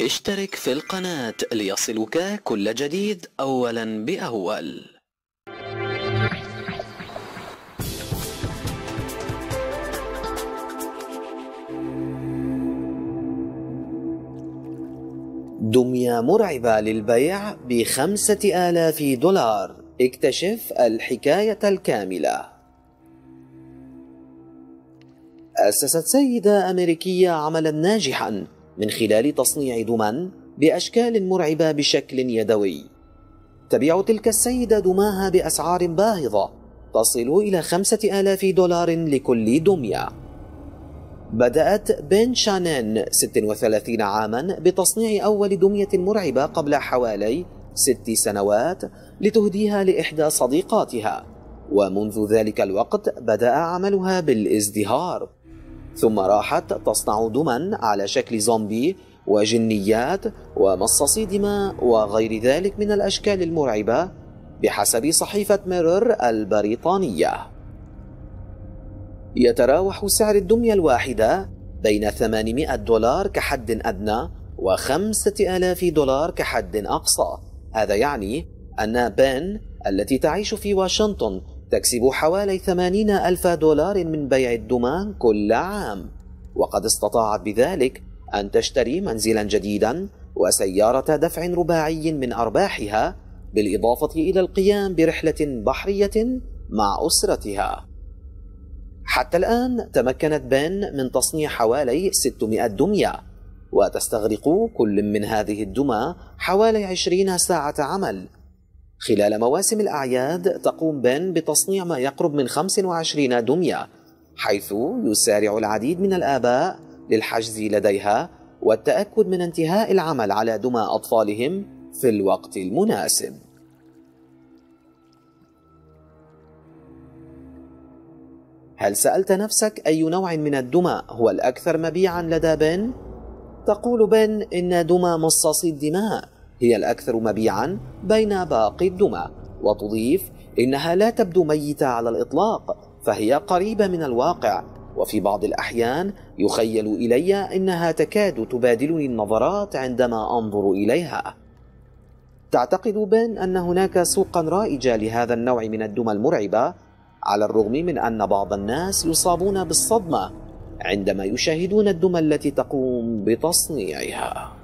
اشترك في القناة ليصلك كل جديد أولا بأول. دمية مرعبة للبيع بخمسة آلاف دولار. اكتشف الحكاية الكاملة. أسست سيدة أمريكية عملا ناجحا. من خلال تصنيع دمى بأشكال مرعبة بشكل يدوي. تبيع تلك السيدة دماها بأسعار باهظة تصل إلى خمسة آلاف دولار لكل دمية بدأت بن شانين 36 عاما بتصنيع أول دمية مرعبة قبل حوالي ست سنوات لتهديها لإحدى صديقاتها ومنذ ذلك الوقت بدأ عملها بالإزدهار. ثم راحت تصنع دما على شكل زومبي وجنيات ومصاصي دماء وغير ذلك من الأشكال المرعبة بحسب صحيفة ميرور البريطانية. يتراوح سعر الدمية الواحدة بين 800 دولار كحد أدنى وخمسة آلاف دولار كحد أقصى. هذا يعني أن بن التي تعيش في واشنطن تكسب حوالي ثمانين ألف دولار من بيع الدمان كل عام. وقد استطاعت بذلك أن تشتري منزلا جديدا وسيارة دفع رباعي من أرباحها بالإضافة إلى القيام برحلة بحرية مع أسرتها. حتى الآن تمكنت بن من تصنيع حوالي 600 دمية وتستغرق كل من هذه الدمى حوالي 20 ساعة عمل. خلال مواسم الأعياد تقوم بن بتصنيع ما يقرب من 25 دمية حيث يسارع العديد من الآباء للحجز لديها والتأكد من انتهاء العمل على دمى أطفالهم في الوقت المناسب هل سألت نفسك أي نوع من الدمى هو الأكثر مبيعا لدى بن؟ تقول بن إن دمى مصاصي الدماء هي الأكثر مبيعا بين باقي الدمى وتضيف إنها لا تبدو ميتة على الإطلاق فهي قريبة من الواقع. وفي بعض الأحيان يخيل إلي إنها تكاد تبادلني النظرات عندما أنظر إليها. تعتقد بن أن هناك سوقا رائجة لهذا النوع من الدمى المرعبة على الرغم من أن بعض الناس يصابون بالصدمة عندما يشاهدون الدمى التي تقوم بتصنيعها.